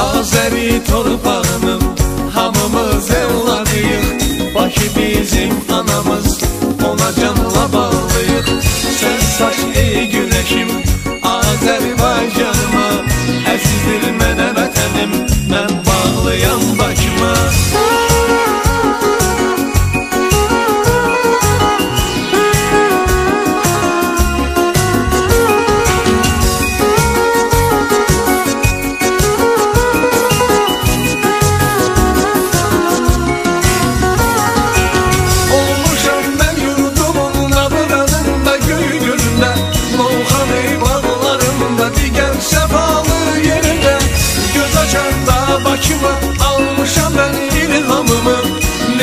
Azeri torpağımı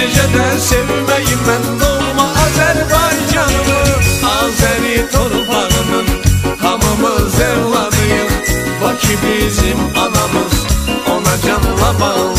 Geceden sevmeyim ben doğma Azerbaycan'ımı Azeri torpağının hamımız evladıyım Vaki bizim anamız ona canla bağlı.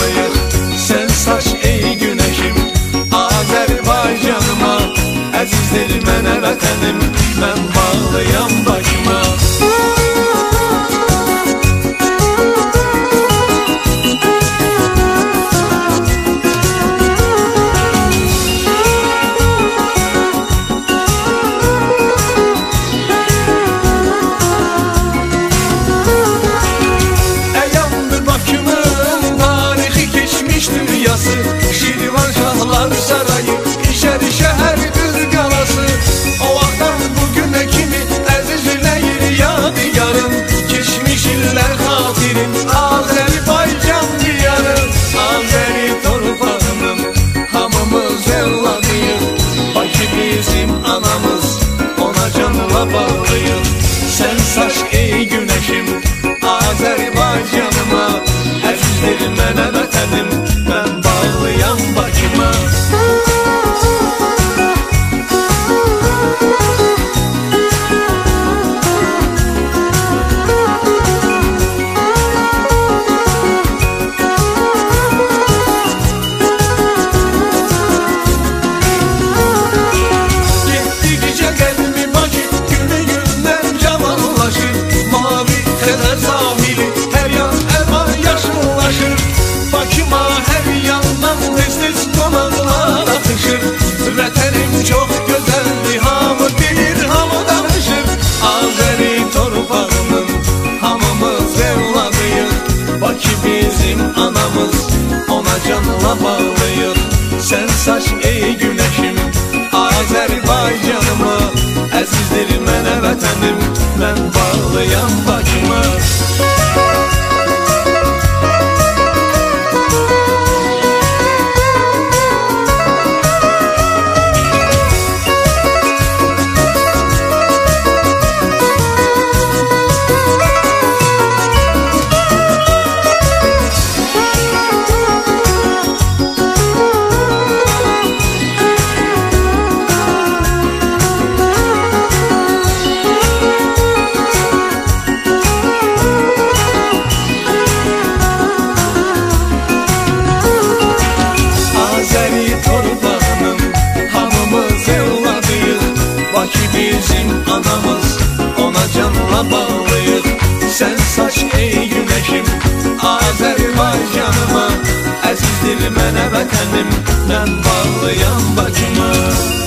sensação. Koluna sen saç ey güneşim. Azerbaycanımı Əzizdir mənə vətənim Mən bağlıyam bağlıyam bilmene be kendim? Ben bağlıyam başımı